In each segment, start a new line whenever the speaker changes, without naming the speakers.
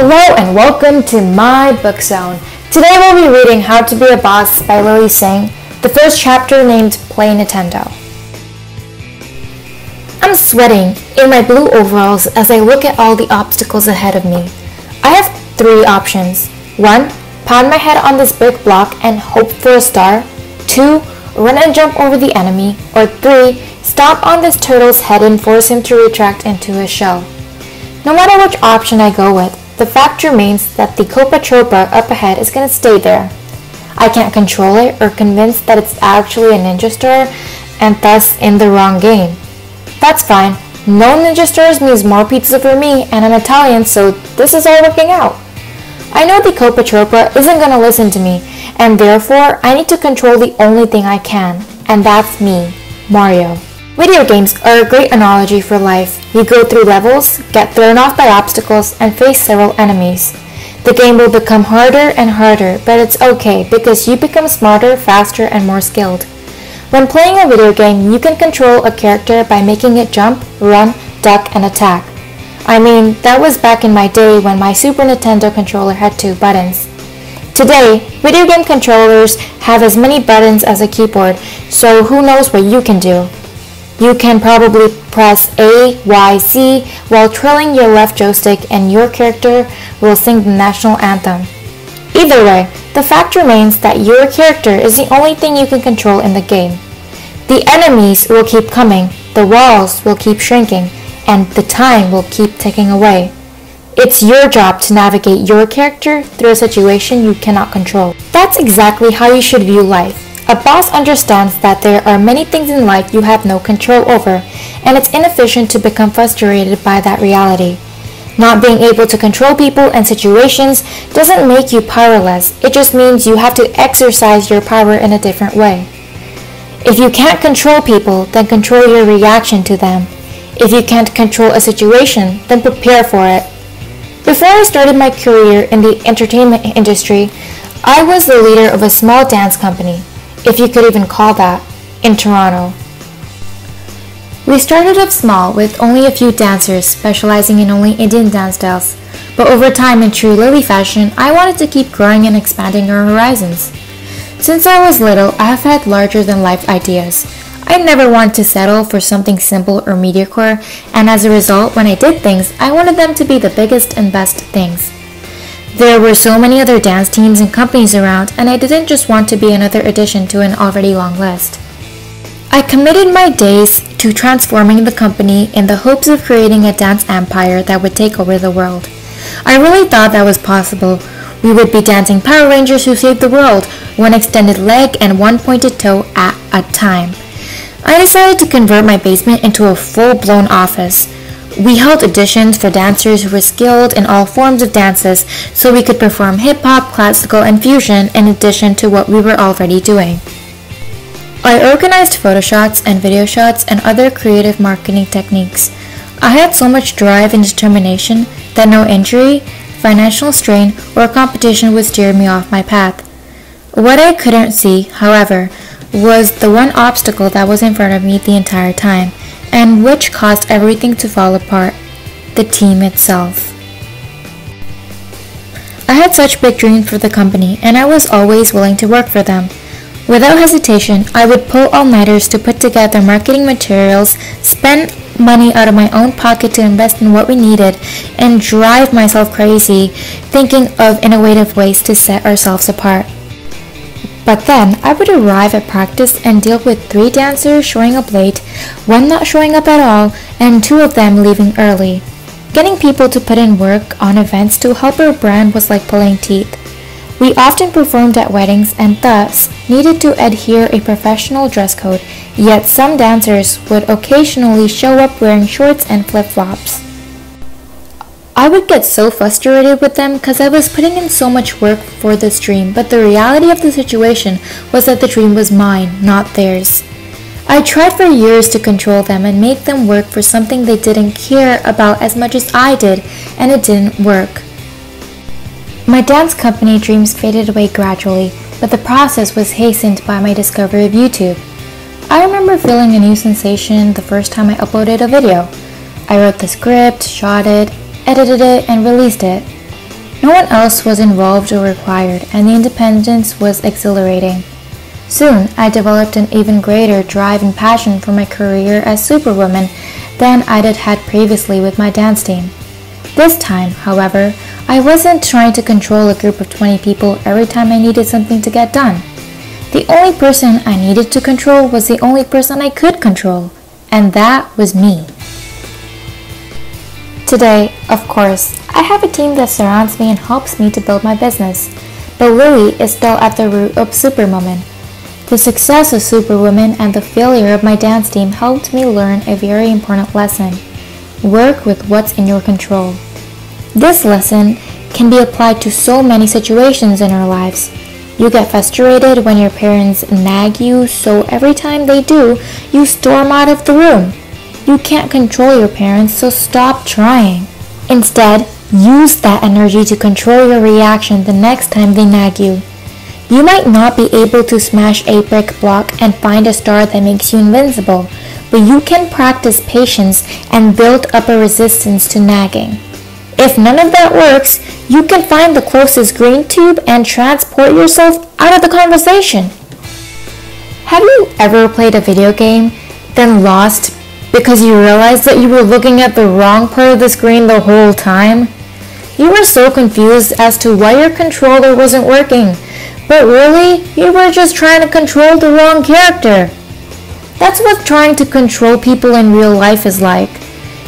Hello and welcome to my book zone. Today we'll be reading How to Be a Bawse by Lilly Singh, the first chapter named Play Nintendo. I'm sweating in my blue overalls as I look at all the obstacles ahead of me. I have three options. One, pound my head on this brick block and hope for a star. Two, run and jump over the enemy. Or three, stomp on this turtle's head and force him to retract into his shell. No matter which option I go with, the fact remains that the Koopa Troopa up ahead is going to stay there. I can't control it or convince that it's actually a ninja star and thus in the wrong game. That's fine. No ninja stars means more pizza for me and I'm Italian so this is all working out. I know the Koopa Troopa isn't going to listen to me and therefore I need to control the only thing I can and that's me, Mario. Video games are a great analogy for life. You go through levels, get thrown off by obstacles, and face several enemies. The game will become harder and harder, but it's okay because you become smarter, faster, and more skilled. When playing a video game, you can control a character by making it jump, run, duck, and attack. I mean, that was back in my day when my Super Nintendo controller had two buttons. Today, video game controllers have as many buttons as a keyboard, so who knows what you can do. You can probably press A, Y, C while twirling your left joystick and your character will sing the national anthem. Either way, the fact remains that your character is the only thing you can control in the game. The enemies will keep coming, the walls will keep shrinking, and the time will keep ticking away. It's your job to navigate your character through a situation you cannot control. That's exactly how you should view life. A boss understands that there are many things in life you have no control over, and it's inefficient to become frustrated by that reality. Not being able to control people and situations doesn't make you powerless, it just means you have to exercise your power in a different way. If you can't control people, then control your reaction to them. If you can't control a situation, then prepare for it. Before I started my career in the entertainment industry, I was the leader of a small dance company if you could even call that, in Toronto. We started off small with only a few dancers specializing in only Indian dance styles, but over time in true Lilly fashion, I wanted to keep growing and expanding our horizons. Since I was little, I have had larger than life ideas. I never wanted to settle for something simple or mediocre, and as a result, when I did things, I wanted them to be the biggest and best things. There were so many other dance teams and companies around, and I didn't just want to be another addition to an already long list. I committed my days to transforming the company in the hopes of creating a dance empire that would take over the world. I really thought that was possible. We would be dancing Power Rangers who saved the world, one extended leg and one pointed toe at a time. I decided to convert my basement into a full-blown office. We held auditions for dancers who were skilled in all forms of dances so we could perform hip hop, classical, and fusion in addition to what we were already doing. I organized photo shots and video shots and other creative marketing techniques. I had so much drive and determination that no injury, financial strain, or competition would steer me off my path. What I couldn't see, however, was the one obstacle that was in front of me the entire time and which caused everything to fall apart the team itself. I had such big dreams for the company, and I was always willing to work for them. Without hesitation, I would pull all nighters to put together marketing materials, spend money out of my own pocket to invest in what we needed, and drive myself crazy thinking of innovative ways to set ourselves apart. But then I would arrive at practice and deal with three dancers showing up late, one not showing up at all, and two of them leaving early. Getting people to put in work on events to help our brand was like pulling teeth. We often performed at weddings and thus needed to adhere a professional dress code, yet some dancers would occasionally show up wearing shorts and flip-flops. I would get so frustrated with them because I was putting in so much work for this dream, but the reality of the situation was that the dream was mine, not theirs. I tried for years to control them and make them work for something they didn't care about as much as I did, and it didn't work. My dance company dreams faded away gradually, but the process was hastened by my discovery of YouTube. I remember feeling a new sensation the first time I uploaded a video. I wrote the script, shot it, edited it, and released it. No one else was involved or required, and the independence was exhilarating. Soon, I developed an even greater drive and passion for my career as Superwoman than I'd had previously with my dance team. This time, however, I wasn't trying to control a group of 20 people every time I needed something to get done. The only person I needed to control was the only person I could control, and that was me. Today, of course, I have a team that surrounds me and helps me to build my business, but Lilly is still at the root of Superwoman. The success of Superwoman and the failure of my dance team helped me learn a very important lesson. Work with what's in your control. This lesson can be applied to so many situations in our lives. You get frustrated when your parents nag you, so every time they do, you storm out of the room. You can't control your parents, so stop trying. Instead, use that energy to control your reaction the next time they nag you. You might not be able to smash a brick block and find a star that makes you invincible, but you can practice patience and build up a resistance to nagging. If none of that works, you can find the closest green tube and transport yourself out of the conversation. Have you ever played a video game, then lost because you realized that you were looking at the wrong part of the screen the whole time? You were so confused as to why your controller wasn't working, but really, you were just trying to control the wrong character. That's what trying to control people in real life is like.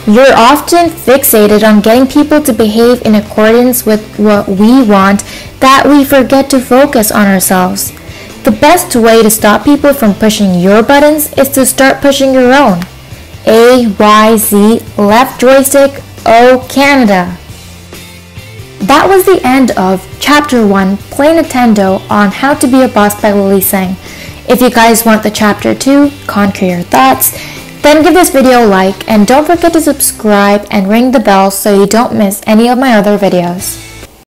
You're often fixated on getting people to behave in accordance with what we want that we forget to focus on ourselves. The best way to stop people from pushing your buttons is to start pushing your own. A, Y, Z, left joystick, O, Canada. That was the end of Chapter 1 Play Nintendo on How to Be a Bawse by Lilly Singh. If you guys want the Chapter 2, Conquer Your Thoughts, then give this video a like and don't forget to subscribe and ring the bell so you don't miss any of my other videos.